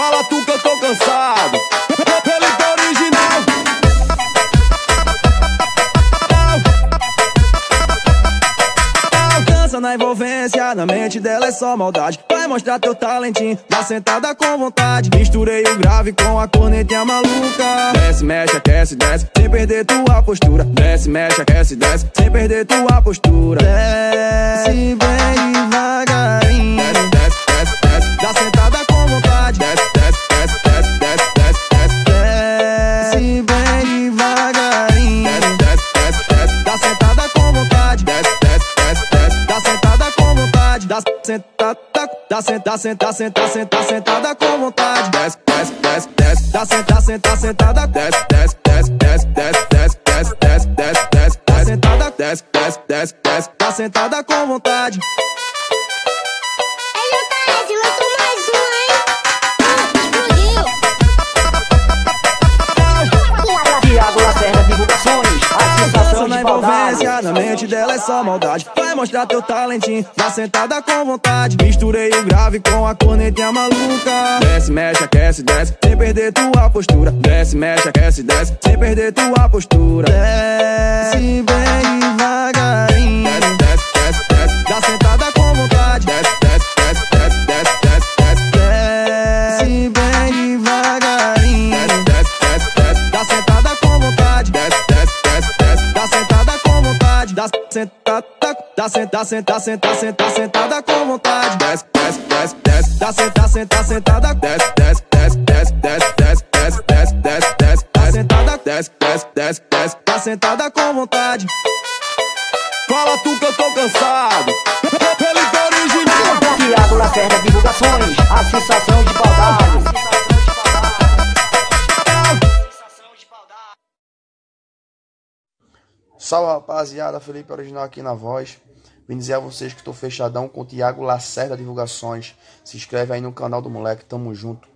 Fala tu que eu tô cansado. Felipe original. Dança na envolvência, na mente dela é só maldade. Vai mostrar teu talentinho, dá sentada com vontade. Misturei o grave com a cornetinha maluca. Desce, mexe, aquece, desce, sem perder tua postura. Desce, mexe, aquece, desce, sem perder tua postura. Desce bem Dá sentada, dá sentada, sentada, sentada, sentada, sentada com vontade. Desce, desce, desce, desce, dá sentada, sentada, sentada, desce, desce, desce, desce, desce, desce, desce, desce, desce, desce, dá sentada, desce, desce, desce, desce, dá sentada com vontade. Envolvência, na mente dela é só maldade. Vai mostrar teu talentinho, dá sentada com vontade. Misturei o grave com a cornetinha maluca. Desce, mexe, aquece, desce, sem perder tua postura. Desce, mexe, aquece, desce, sem perder tua postura. Desce bem sentada, dá sentada, sentada, sentada, sentada, sentada com vontade. Desce, desce, desce, desce, dá sentada, sentada, sentada. Desce, desce, desce, desce, desce, desce, desce, desce, desce, desce, dá sentada, desce, desce, desce, desce, dá sentada com vontade. Fala tu que eu tô cansado. Felipe original. Tiago Lacerda Divulgações, a sensação de Salve rapaziada, Felipe Original aqui na voz. Vim dizer a vocês que estou fechadão com o Thiago Lacerda Divulgações. Se inscreve aí no canal do moleque, tamo junto.